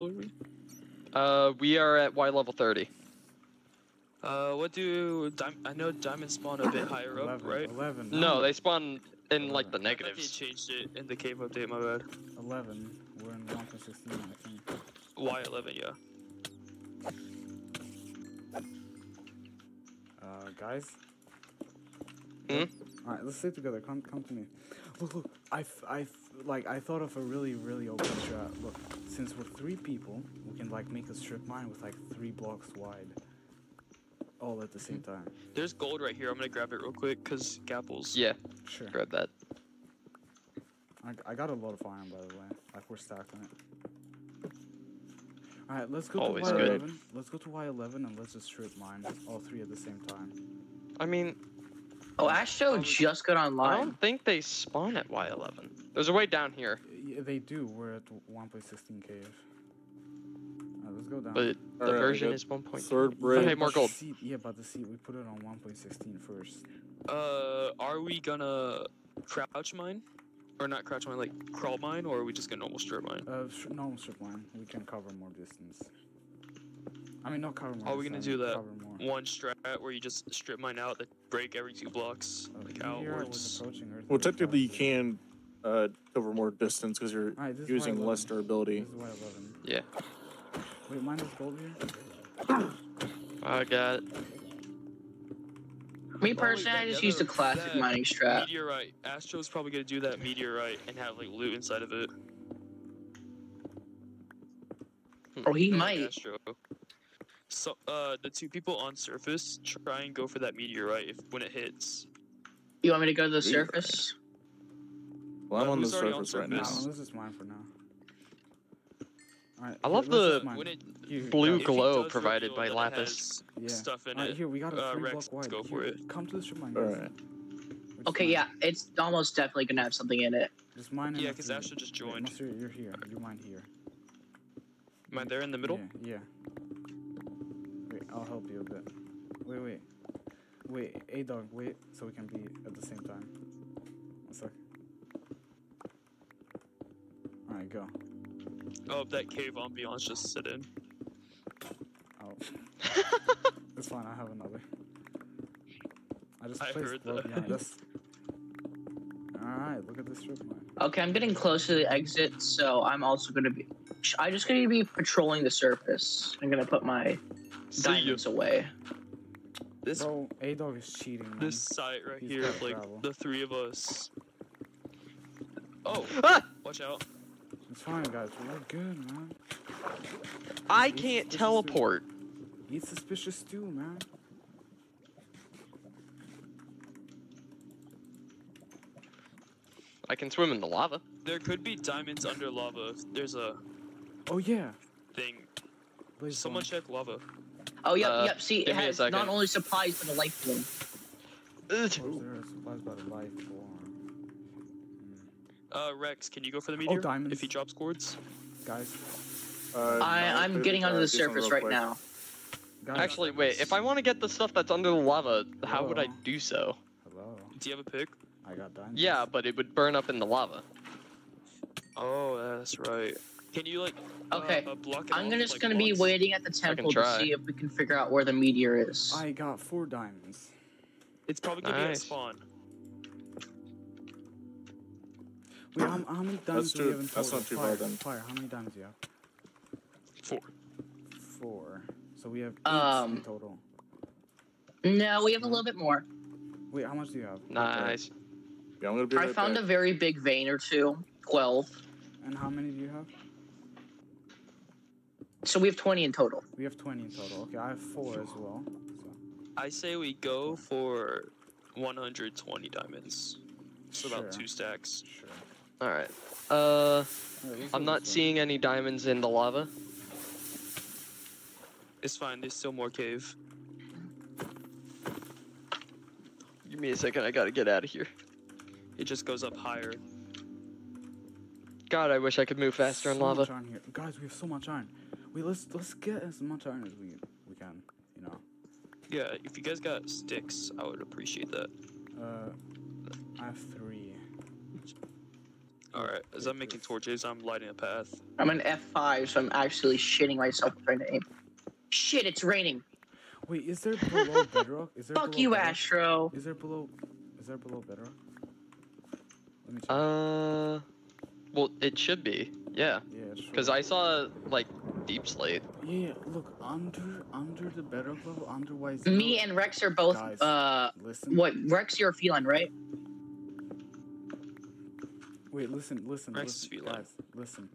are we? Uh, we are at Y level 30. Uh, what do dim- I know? Diamonds spawn a bit higher up, right? 11. No, they spawn in like the I thought they changed it in the cave update. My bad. 11. We're in 1.16, I think. Y11, yeah. Uh, guys. Hmm? All right, let's stay together. Come, come to me. Look, look. I, f- I, f- like, I thought of a really, really open strat. Look, since we're three people, we can like make a strip mine with like three blocks wide, all at the same time. There's gold right here. I'm gonna grab it real quick, cause gapples. Yeah, Sure. grab that. I, I got a lot of iron, by the way. Like we're stacked on it. All right, let's go Always to. Y11. Good. Let's go to Y11 and let's just strip mine all three at the same time. I mean, Oh, Astro just got online. I don't think they spawn at Y11. There's a way down here, Yeah, they do. We're at 1.16 cave. Alright, let's go down. but the Alright, I version got is 1.2. Third Hey, break. more gold. The seed, yeah, but the seed, we put it on 1.16 first. Uh, are we gonna crouch mine, or not crouch mine, like crawl mine, or are we just gonna normal strip mine? Uh, normal strip line. We can cover more distance. I mean, not cover more are we gonna do that? Cover more. One strat where you just strip mine out, that break every two blocks, Uh, like meteor how it works. Well, technically, you can uh, cover more distance because you're Alright, this is using less durability. This is Y11. Yeah, Wait, mine is gold here? I got it. Me Oh, personally, wait, I just that used the classic that mining strat. Meteorite. Astro's probably gonna do that meteorite and have like loot inside of it. Oh, he might. Astro. So, uh, the two people on surface try and go for that meteorite if when it hits. You want me to go to the surface? Well, I'm Uh, on the who's already on surface right now. surface? this is mine for now. Alright, I here, love the- When it Here, blue guys. glow provided by Lapis. Yeah. Stuff in Alright, it. here we got a uh, three Rex, block wide. go for Here, it. Come to the strip mine. Alright. Okay, mine- yeah, it's almost definitely gonna have something in it. Just mine in Yeah, because three. Astro just Wait, joined. Monster, you're here. You mine here. Am I there in the middle? Yeah, yeah. Wait, I'll help you a bit. Wait, wait. Wait, Adog, wait, so we can be at the same time. One sec. Alright, go. Oh, that cave ambiance just sit in. Oh. it's fine, I have another. I just I heard that. behind us. Alright, look at this strip mine. Okay, I'm getting close to the exit, so I'm also gonna be. Sh- I'm just gonna be patrolling the surface. I'm gonna put my See ya. diamonds away. This Bro, Adog is cheating, man. this site right He's here, like travel. the three of us. Oh, Ah! watch out! It's fine, guys. We're good, man. I This can't this is teleport. Eat suspicious too, man. I can swim in the lava. There could be diamonds under lava. There's a Oh, yeah. thing. Blaze Someone bomb. check lava. Oh, yep, Uh, yep. See, it give me a has not only supplies but a life form. Ugh. Supplies by the life form? Uh, Rex, can you go for the meteor? If diamonds. he drops coords. Guys, Uh, I, no, I'm getting onto the surface right quick. now. guys. Actually, wait. If I want to get the stuff that's under the lava, how would I do so? Hello. Do you have a pick? I got diamonds. Yeah, but it would burn up in the lava. Oh, that's right. Can you like? Okay, Uh, block it I'm gonna just like, gonna be waiting at the temple to see if we can figure out where the meteor is. I got four diamonds. It's probably gonna be at Nice. spawn. Wait, how, how many diamonds do we have in total? that's not too Fire, bad then. Fire, how many diamonds do you have? Four. Four. So we have eight Um, in total. No, we have a little bit more. Wait, how much do you have? Nice. Yeah, I'm gonna be I found back. a very big vein or two. Twelve. And how many do you have? So we have twenty in total. We have 20 in total. Okay, I have four as well. So. I say we go for 120 diamonds. So about two stacks. Sure. All right. Uh, Alright, I'm not seeing any diamonds in the lava. It's fine. There's still more cave. Give me a second. I gotta get out of here. It just goes up higher. God, I wish I could move faster in lava. Much iron here. Guys, we have so much iron. Wait, let's let's get as much iron as we we can. You know. Yeah, if you guys got sticks, I would appreciate that. Uh, I have three. Alright, as I'm making torches, I'm lighting a path. I'm an F5, so I'm actually shitting myself trying to aim. Shit, it's raining. Wait, is there below bedrock? Is there Fuck below you, bedrock? Astro. Is there below? Is there below bedrock? Let me check. Uh, well, it should be. Yeah, yeah, sure. because I saw like deep slate. Yeah, look under under the bedrock level, under Y Me and Rex are both, Guys. uh, listen. what, Rex, you're feeling, right? Wait, listen, listen, Rex listen, feline. guys, listen.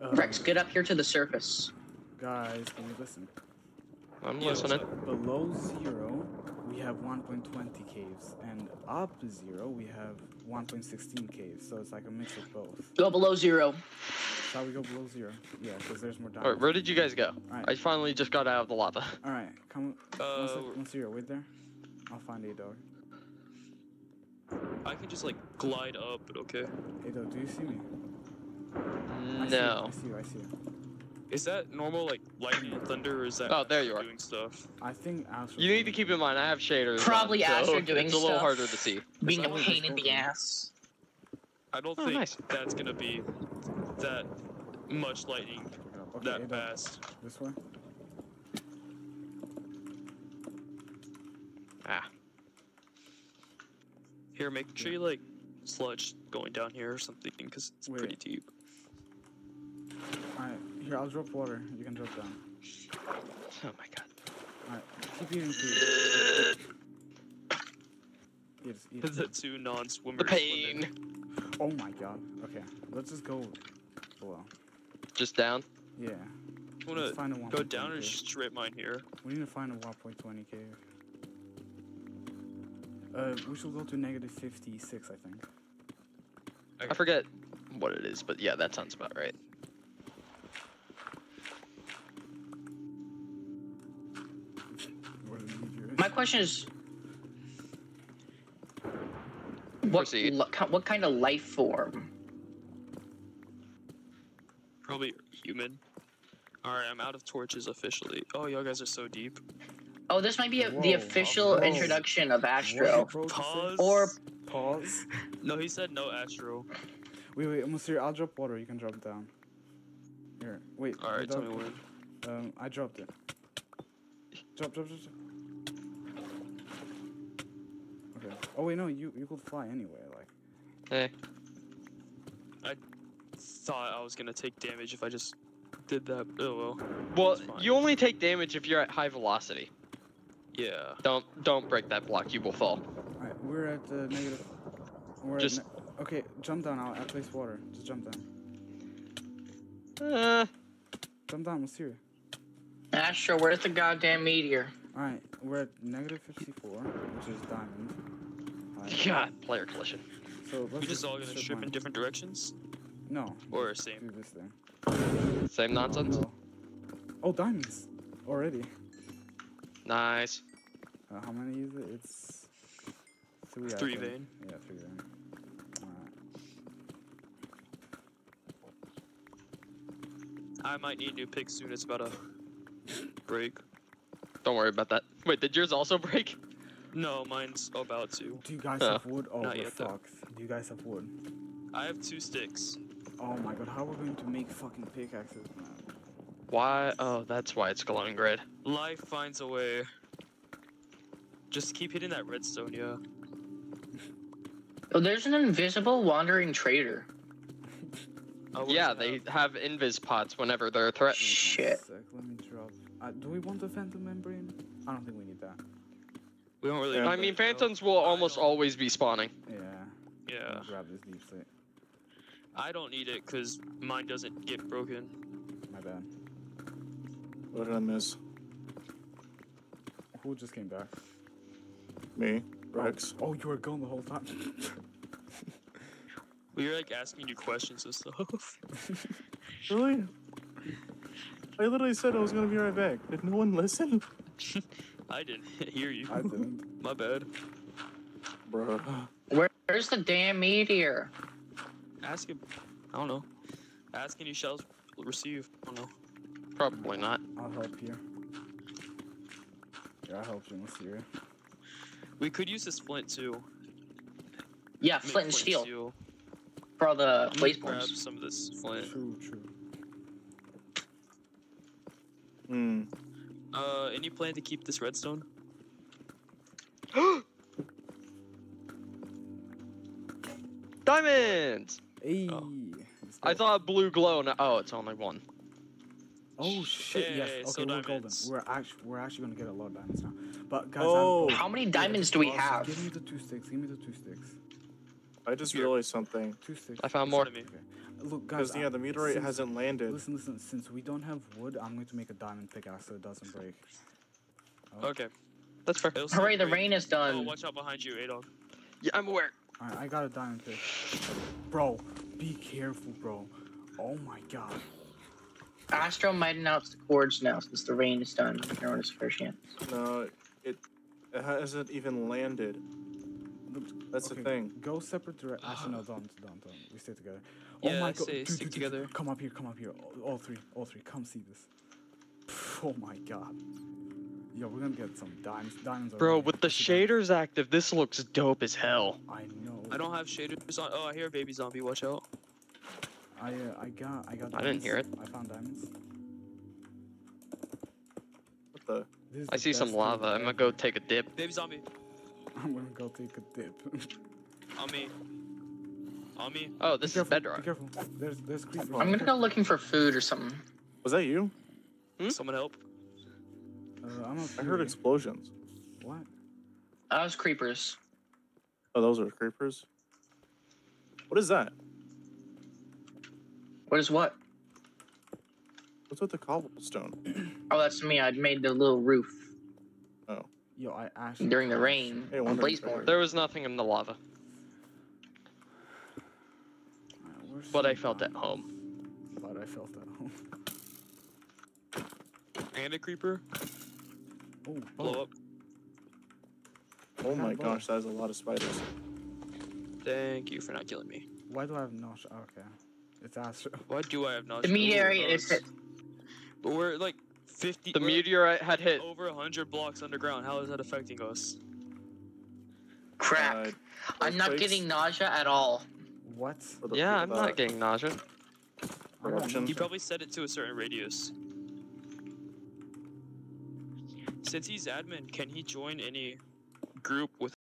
Uh, Rex, get up here to the surface. Guys, can you listen? I'm Yeah, listening. Below zero, we have 1.20 caves, and up zero, we have 1.16 caves. So it's like a mix of both. Go below zero. Shall we go below zero? Yeah, because there's more All right, where did you guys go? Alright. I finally just got out of the lava. All right, come. Uh, once, I- you're with there, I'll find a dog. I can just like glide up, but okay. Hey dog, do you see me? I see you, No. I see you. I see you. Is that normal, like lightning and thunder, or is that Oh, there you are. doing stuff? I think Astro. You need to keep in mind I have shaders. Probably on, so Astro doing It's a little stuff. harder to see. Being a pain in the ass. I don't Oh, think nice. that's gonna be that much lightning Okay, that hey, dog, fast. This way. Ah, Here, make sure you like sludge going down here or something, because it's Wait. pretty deep. All right, here I'll drop water. You can drop down. oh my god. All right, keep eating food. Eat, eat. the two non-swimmers. The pain. swimming. Oh my god. Okay, let's just go below. Just down. Yeah. You wanna find a go down or just straight mine here? We need to find a 1.20 cave. Uh, we should go to negative 56, I think. I forget what it is, but yeah, that sounds about right. Question is, what Proceed. what kind of life form? Probably human. Alright, I'm out of torches officially. Oh, y'all guys are so deep. Oh, this might be a, the official whoa. introduction of Astro. did Pro say? Pause. Or Pause. No, he said no Astro. Wait, wait, Monsieur, I'll drop water. You can drop down. Here, wait. Alright, tell me when. Um, I dropped it. Drop, drop, drop, drop. Okay. Oh wait, no, you you could fly anyway. Like, Hey, I Thought I was gonna take damage if I just did that. Oh well. well, you only take damage if you're at high velocity. Yeah. Don't don't break that block. You will fall. all right, we're at uh, negative. We're Just- at ne- okay. Jump down. I'll, I'll place water. Just jump down. Uh, Jump down, Monsieur. Astro, where's the goddamn meteor? All right, we're at negative 54, which is diamond. Alright, God, player collision. So We just all gonna strip strip in different directions? No. Or same? Do this thing. Same nonsense. Oh, oh, diamonds already. Nice. Uh, how many is it? It's three. I Three think. vein. Yeah, three vein. Alright. I might need new pick soon. It's about to break. Don't worry about that. Wait, did yours also break? No, mine's about to. Do you guys Uh, have wood? Oh, not we're though. Do you guys have wood? I have two sticks. Oh my god, how are we going to make fucking pickaxes, man? Why? Oh, that's why it's glowing red. Life finds a way. Just keep hitting that redstone, yeah. Oh, there's an invisible wandering trader. Oh, Yeah, does they have? have invis pots whenever they're threatened. Shit. Sec, let me drop. Uh, do we want a phantom membrane? I don't think we need that. We don't really. Yeah. I mean, that, though. phantoms will almost always be spawning. Yeah. Yeah, I'll grab this deep slate. I don't need it because mine doesn't get broken. My bad. What did I miss? Who just came back? Me, Rex. Oh, you were gone the whole time. We were like asking you questions and stuff. Really? I literally said I was gonna be right back. Did no one listen? I didn't hear you. I didn't. My bad. Bruh. Where, where's the damn meteor? Ask him. I don't know. Ask and you shall receive. I don't know. Probably not. I'll help you. Yeah, I helped you, Monsieur. We could use this flint too. Yeah, Make flint and steel. for all the blaze Grab bombs. some of this flint. True, true. Hmm. Uh, any plan to keep this redstone? Diamonds! Hey. Oh. I go. thought blue glow. No, oh, it's only one. Oh shit! yes. Okay, so we're golden. We're actually we're actually gonna get a lot of diamonds now. But guys, Oh. I'm, How many diamonds do we Awesome. have? Give me the two sticks. Give me the two sticks. I just Here. realized something. Two sticks. I found In more. front of me. Okay. Look, guys. Because yeah, the meteorite since- hasn't landed. Listen, listen. Since we don't have wood, I'm going to make a diamond pickaxe so it doesn't break. Oh. Okay. That's fair. It'll Hooray, the break. rain is done. Oh, done. watch out behind you, Adog. Yeah, I'm aware. Alright, I got a diamond pick. Bro, be careful, bro. Oh my god. Astro might announce the coords now since the rain is done. Everyone has fair chance. No, it it hasn't even landed. That's the thing. Go separate direct. Actually, no, don't, don't, don't. We stay together. Yeah, oh my I god. say dude, stick dude, dude. Come up here, come up here. All, all three, all three. Come see this. Oh my god. Yo, we're gonna get some diamonds. Diamonds. Bro, ready. with the Let's see diamonds. shaders active, this looks dope as hell. I know. I don't have shaders on. Oh, I hear a baby zombie. Watch out. I, uh, I got, I got. I didn't hear it. I found diamonds. What the? I the see some lava. I'm gonna go take a dip. Baby zombie. I'm gonna go take a dip. On me. On me. Oh, Be this is careful, bedrock. Be careful. There's, there's creepers. I'm gonna go looking for food or something. Was that you? Hmm? Someone help. Uh, I'm I heard explosions. What? That was creepers. Oh, those are creepers. What is that? What is what? What's with the cobblestone? Oh, that's me. I made the little roof Yo, I actually. during the rain. Hey, I wonder if Blazeborn. There was nothing in the lava, Alright, where's but I felt at home. But I felt at home. And a creeper. Oh, Blow oh. up. Oh my Can't gosh, that is a lot of spiders. Thank you for not killing me. Why do I have no? Sh- okay, it's Astro. Why do I have not? The meteorite is hit. But we're like 50. The meteorite had hit. over 100 blocks underground. How is that affecting us? Crack. Uh, I'm not earthquakes, getting nausea at all. What? for the Yeah, I'm not getting nausea. Eruption. He probably set it to a certain radius. Since he's admin, can he join any group with